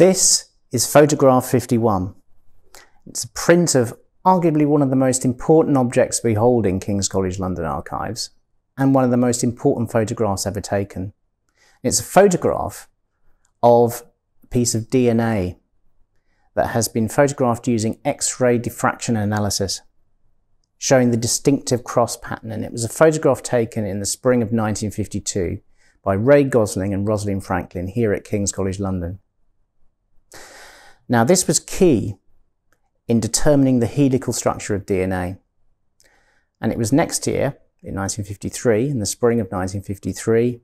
This is photograph 51. It's a print of arguably one of the most important objects we hold in King's College London archives and one of the most important photographs ever taken. It's a photograph of a piece of DNA that has been photographed using X-ray diffraction analysis, showing the distinctive cross pattern. And it was a photograph taken in the spring of 1952 by Ray Gosling and Rosalind Franklin here at King's College London. Now, this was key in determining the helical structure of DNA. And it was next year, in 1953, in the spring of 1953,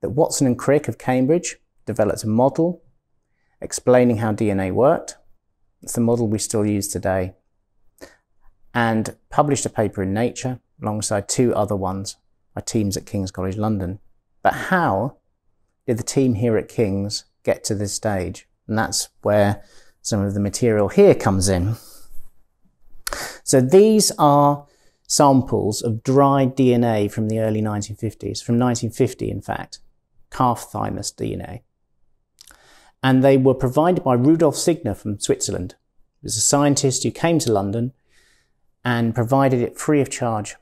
that Watson and Crick of Cambridge developed a model explaining how DNA worked. It's the model we still use today. And published a paper in Nature alongside two other ones by teams at King's College London. But how did the team here at King's get to this stage? And that's where some of the material here comes in. So these are samples of dried DNA from the early 1950s, from 1950 in fact, calf thymus DNA. And they were provided by Rudolf Signer from Switzerland. He was a scientist who came to London and provided it free of charge.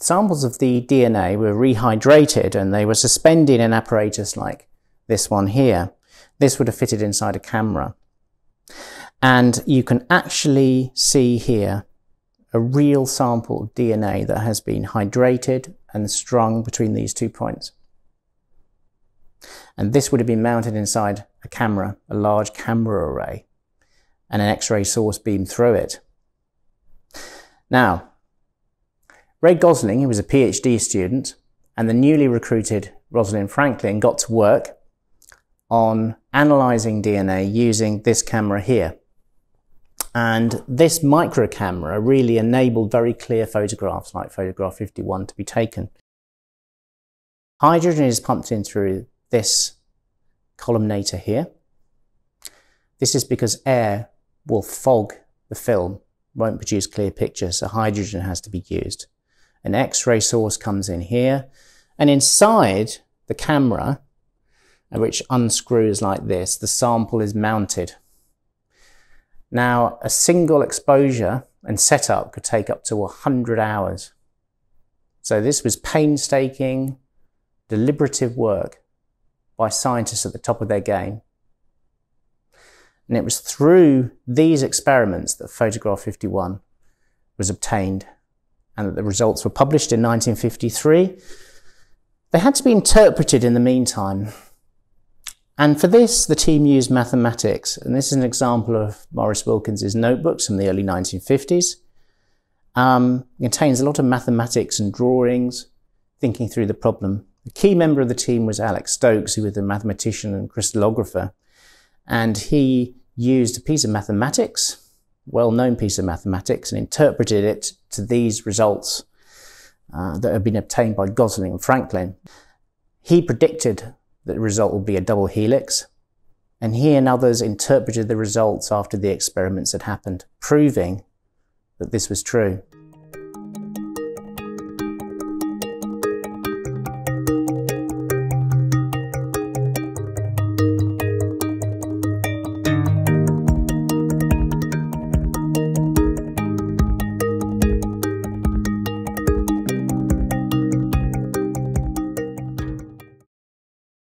Samples of the DNA were rehydrated and they were suspended in apparatus like this one here. This would have fitted inside a camera. And you can actually see here a real sample of DNA that has been hydrated and strung between these two points. And this would have been mounted inside a camera, a large camera array, and an X-ray source beamed through it. Now, Ray Gosling, who was a PhD student, and the newly recruited Rosalind Franklin got to work on analyzing DNA using this camera here. And this micro camera really enabled very clear photographs like photograph 51 to be taken. Hydrogen is pumped in through this collimator here. This is because air will fog the film, won't produce clear pictures, so hydrogen has to be used. An X-ray source comes in here, and inside the camera, which unscrews like this, the sample is mounted now, a single exposure and setup could take up to 100 hours. So this was painstaking, deliberative work by scientists at the top of their game. And it was through these experiments that photograph 51 was obtained and that the results were published in 1953. They had to be interpreted in the meantime and for this, the team used mathematics. And this is an example of Maurice Wilkins's notebooks from the early 1950s. Um, it contains a lot of mathematics and drawings, thinking through the problem. The key member of the team was Alex Stokes, who was a mathematician and crystallographer. And he used a piece of mathematics, well-known piece of mathematics, and interpreted it to these results uh, that had been obtained by Gosling and Franklin. He predicted the result would be a double helix. And he and others interpreted the results after the experiments had happened, proving that this was true.